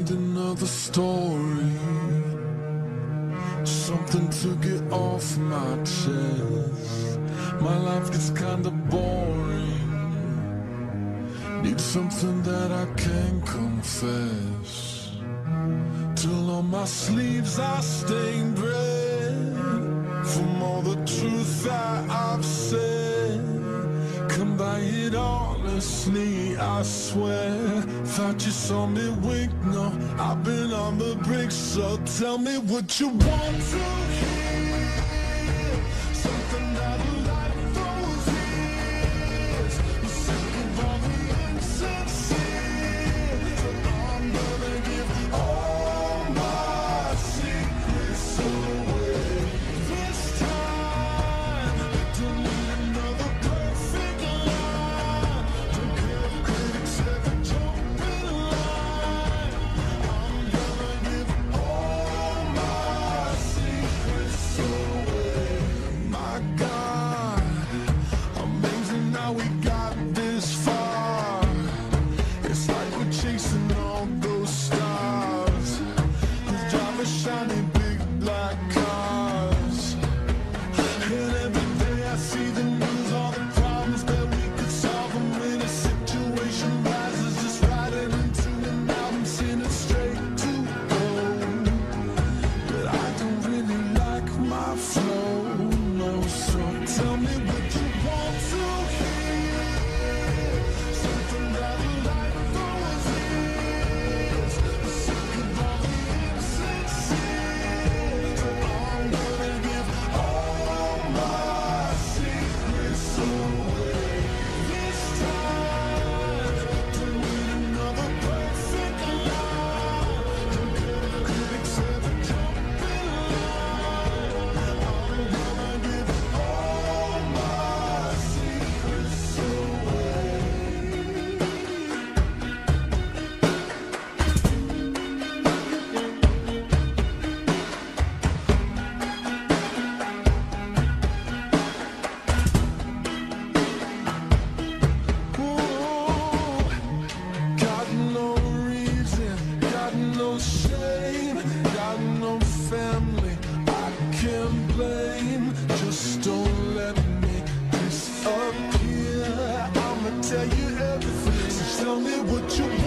Need another story. Something to get off my chest. My life gets kinda boring. Need something that I can confess. Till on my sleeves I stain red honestly, I swear Thought you saw me wink, no I've been on the brink, so tell me what you want to hear. Something that tell you everything. So tell me what you want.